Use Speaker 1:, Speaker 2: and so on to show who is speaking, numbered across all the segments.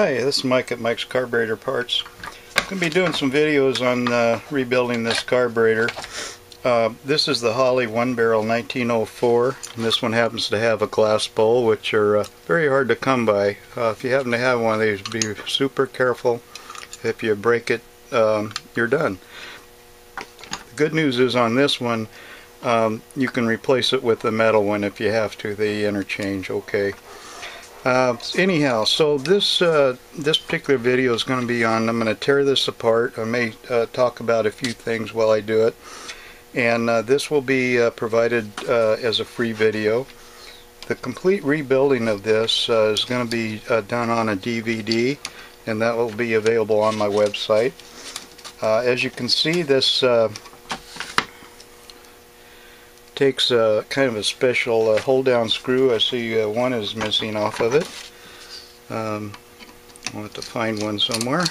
Speaker 1: Hi, this is Mike at Mike's Carburetor Parts. I'm going to be doing some videos on uh, rebuilding this carburetor. Uh, this is the Holley one barrel 1904 and this one happens to have a glass bowl which are uh, very hard to come by. Uh, if you happen to have one of these be super careful. If you break it um, you're done. The good news is on this one um, you can replace it with the metal one if you have to. They interchange okay. Uh, anyhow, so this uh, this particular video is going to be on. I'm going to tear this apart. I may uh, talk about a few things while I do it, and uh, this will be uh, provided as a free video. The complete rebuilding of this is going to be done on a DVD, and that will be available on my website. as you can see, this takes a kind of a special uh, hold down screw. I see uh, one is missing off of it. Um, I'll have to find one somewhere.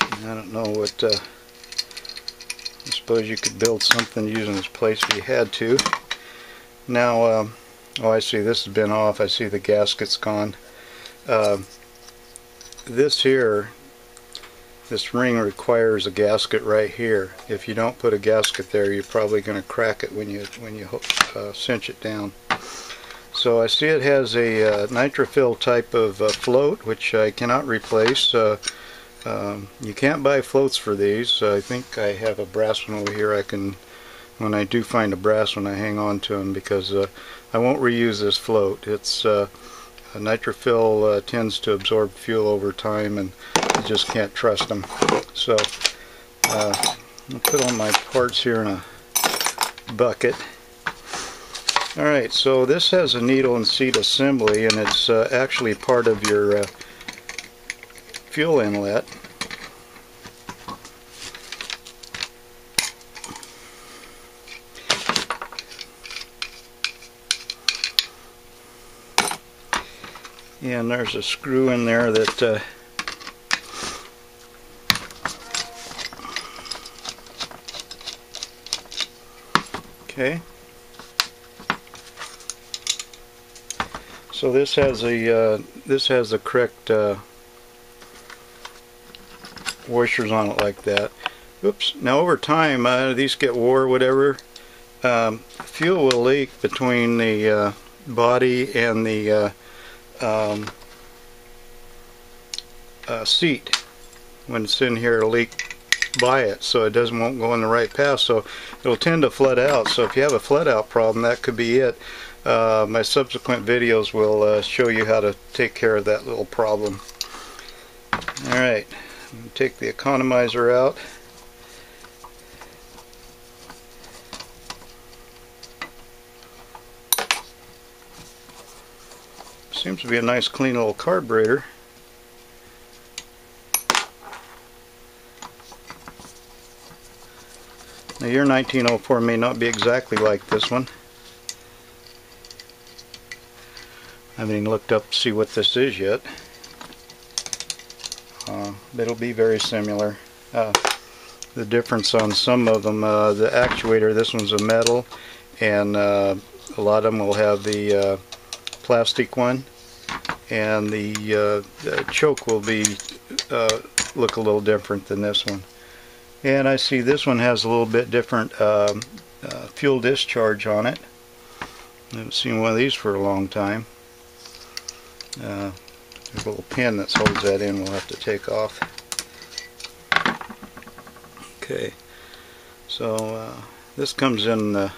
Speaker 1: I don't know what, uh, I suppose you could build something using this place if you had to. Now, um, oh I see this has been off. I see the gasket's gone. Um, this here this ring requires a gasket right here. If you don't put a gasket there, you're probably going to crack it when you when you uh, cinch it down. So I see it has a uh, nitrophyl type of uh, float, which I cannot replace. Uh, um, you can't buy floats for these. I think I have a brass one over here. I can, when I do find a brass one, I hang on to them because uh, I won't reuse this float. It's uh, nitrophyl tends to absorb fuel over time and you just can't trust them. So uh, I'll put all my parts here in a bucket. Alright, so this has a needle and seat assembly and it's uh, actually part of your uh, fuel inlet. And there's a screw in there that uh, Okay. So this has a uh, this has the correct uh, washers on it like that. Oops. Now over time, uh, these get wore, whatever. Um, fuel will leak between the uh, body and the uh, um, uh, seat. When it's in here, leak by it so it doesn't won't go in the right path. So it'll tend to flood out. So if you have a flood out problem that could be it. Uh, my subsequent videos will uh, show you how to take care of that little problem. Alright take the economizer out seems to be a nice clean little carburetor Now your 1904 may not be exactly like this one. I haven't even looked up to see what this is yet. Uh, it'll be very similar. Uh, the difference on some of them, uh, the actuator, this one's a metal, and uh, a lot of them will have the uh, plastic one, and the, uh, the choke will be look a little different than this one. And I see this one has a little bit different um, uh, fuel discharge on it. I haven't seen one of these for a long time. Uh, there's a little pin that holds that in we'll have to take off. Okay, so uh, this comes in the,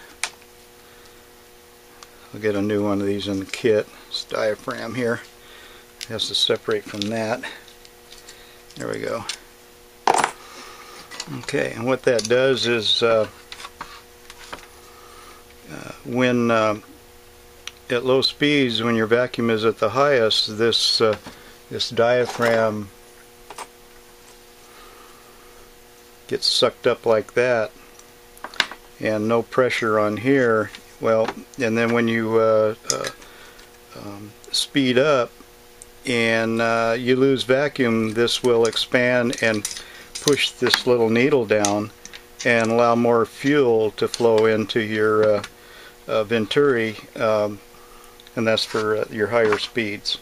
Speaker 1: I'll get a new one of these in the kit. This diaphragm here has to separate from that. There we go. Okay, and what that does is uh, uh, when uh, at low speeds, when your vacuum is at the highest, this uh, this diaphragm gets sucked up like that, and no pressure on here. Well, and then when you uh, uh, um, speed up and you lose vacuum, this will expand and push this little needle down and allow more fuel to flow into your uh, uh, Venturi um, and that's for uh, your higher speeds.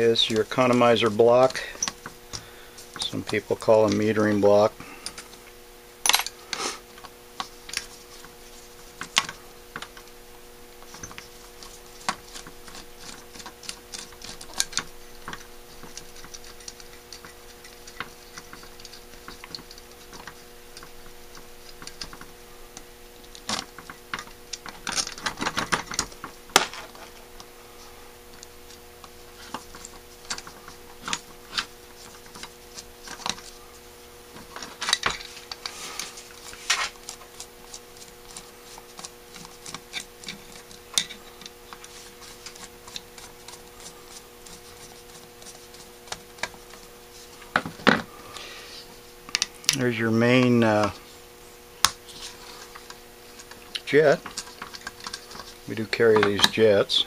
Speaker 1: Is your economizer block. Some people call a metering block. There's your main uh, jet. We do carry these jets.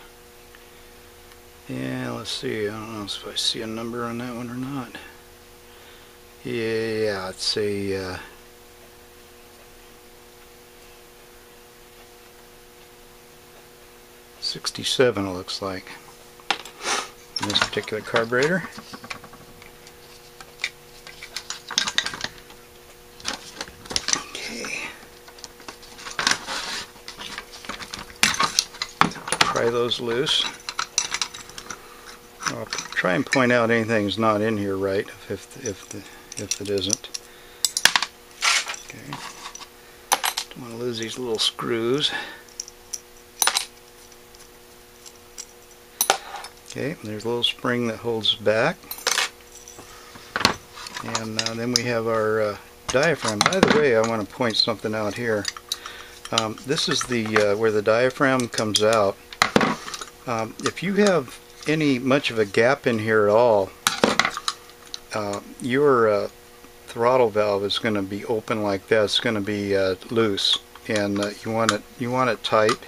Speaker 1: Yeah, let's see. I don't know if I see a number on that one or not. Yeah, it's a uh, Sixty-seven. It looks like in this particular carburetor. Pry those loose. I'll try and point out anything's not in here right if if the, if it isn't. Okay. Don't want to lose these little screws. Okay, there's a little spring that holds back. And uh, then we have our uh, diaphragm. By the way, I want to point something out here. Um, this is the uh, where the diaphragm comes out. Um, if you have any much of a gap in here at all, uh, your uh, throttle valve is going to be open like that. It's going to be uh, loose, and uh, you want it you want it tight.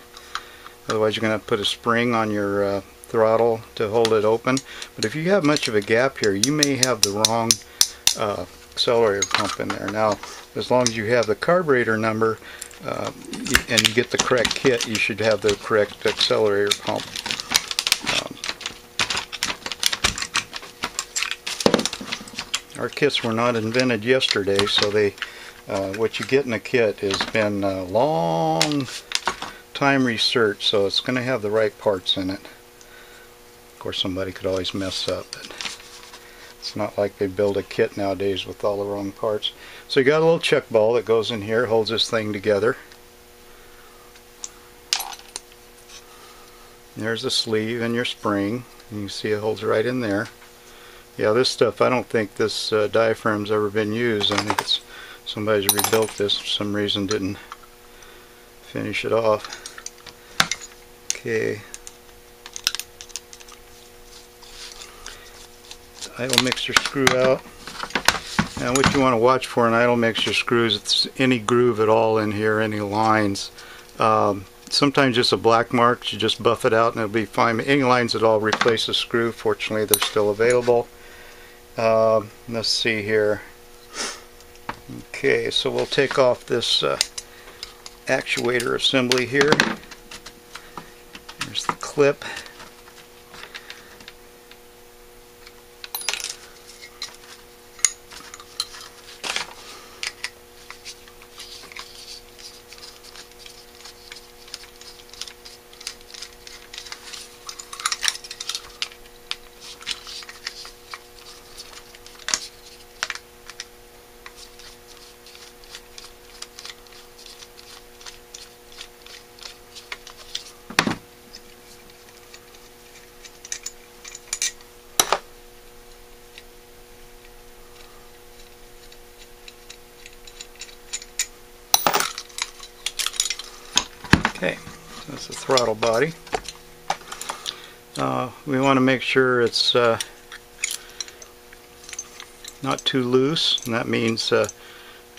Speaker 1: Otherwise, you're going to put a spring on your uh, throttle to hold it open. But if you have much of a gap here, you may have the wrong uh, accelerator pump in there. Now, as long as you have the carburetor number and you get the correct kit, you should have the correct accelerator pump. Our kits were not invented yesterday, so they uh, what you get in a kit has been a long time research, so it's going to have the right parts in it. Of course, somebody could always mess up, but it's not like they build a kit nowadays with all the wrong parts. So you got a little check ball that goes in here, holds this thing together. There's the sleeve and your spring. And you see it holds right in there. Yeah, this stuff, I don't think this uh, diaphragm's ever been used. I think it's somebody's rebuilt this for some reason, didn't finish it off. Okay. idle mixture screw out. Now what you want to watch for in idle mixture screws, it's any groove at all in here, any lines. Um, sometimes just a black mark, you just buff it out and it'll be fine. Any lines at all, replace the screw. Fortunately, they're still available. Um, let's see here. Okay, so we'll take off this uh, actuator assembly here. Here's the clip. Okay, so that's the throttle body. Uh, we want to make sure it's uh, not too loose, and that means uh,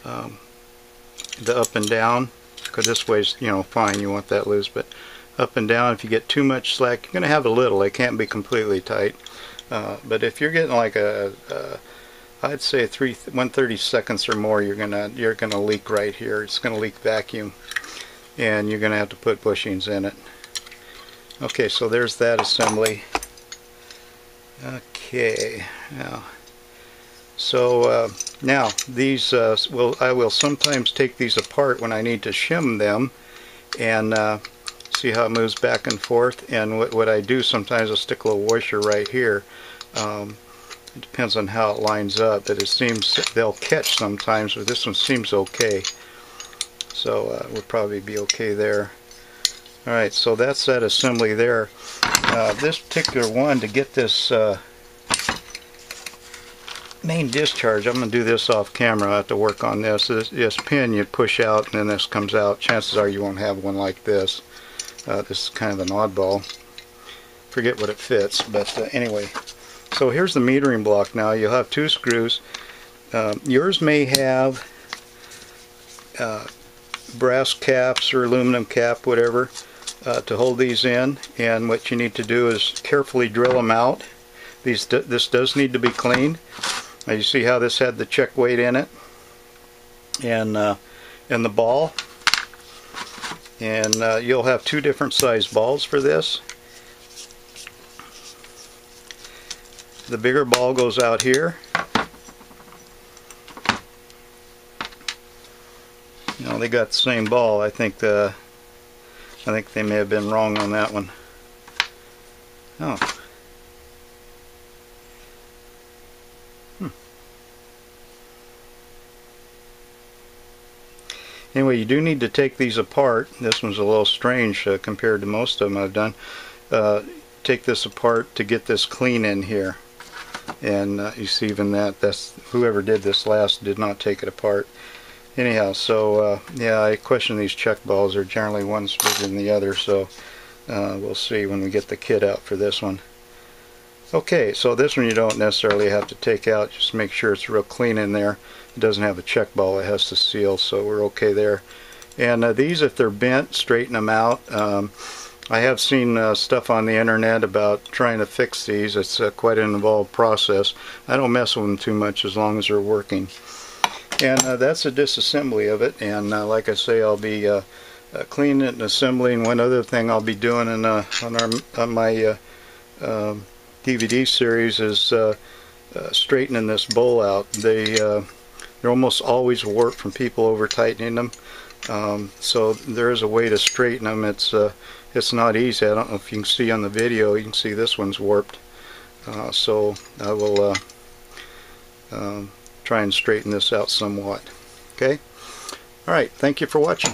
Speaker 1: um, the up and down, because this way's, you know, fine, you want that loose, but up and down, if you get too much slack, you're going to have a little, it can't be completely tight. Uh, but if you're getting like a, a I'd say three 130 seconds or more, you're gonna you're gonna leak right here. It's gonna leak vacuum and you're going to have to put bushings in it. Okay, so there's that assembly. Okay, now, so uh, now these uh, will I will sometimes take these apart when I need to shim them and uh, see how it moves back and forth and what, what I do sometimes I'll stick a little washer right here um, it depends on how it lines up but it seems they'll catch sometimes but this one seems okay so uh, would probably be okay there. Alright so that's that assembly there. Uh, this particular one to get this uh, main discharge I'm going to do this off camera. I have to work on this. This, this pin you push out and then this comes out. Chances are you won't have one like this. Uh, this is kind of an oddball. Forget what it fits but uh, anyway. So here's the metering block now. You'll have two screws. Um, yours may have uh, brass caps or aluminum cap whatever uh, to hold these in. And what you need to do is carefully drill them out. These this does need to be cleaned now you see how this had the check weight in it? And uh, and the ball. And uh, you'll have two different size balls for this. The bigger ball goes out here you know they got the same ball I think the I think they may have been wrong on that one oh hmm. Anyway, you do need to take these apart. This one's a little strange uh, compared to most of them I've done. Uh, take this apart to get this clean in here. And uh, you see even that, that's whoever did this last did not take it apart. Anyhow, so uh, yeah, I question these check balls. They're generally one's bigger than the other, so uh, we'll see when we get the kit out for this one. Okay, so this one you don't necessarily have to take out. Just make sure it's real clean in there. It doesn't have a check ball. It has to seal, so we're okay there. And uh, these, if they're bent, straighten them out. Um, I have seen uh, stuff on the internet about trying to fix these. It's uh, quite an involved process. I don't mess with them too much as long as they're working. And uh, that's a disassembly of it. And uh, like I say, I'll be uh, uh, cleaning it and assembling. One other thing I'll be doing in, on, our, on my DVD um, series is straightening this bowl out. They they're almost always warped from people over tightening them. Um, so there is a way to straighten them. It's uh, it's not easy. I don't know if you can see on the video. You can see this one's warped. Uh, so I will uh, um, try and straighten this out somewhat. Okay. All right. Thank you for watching.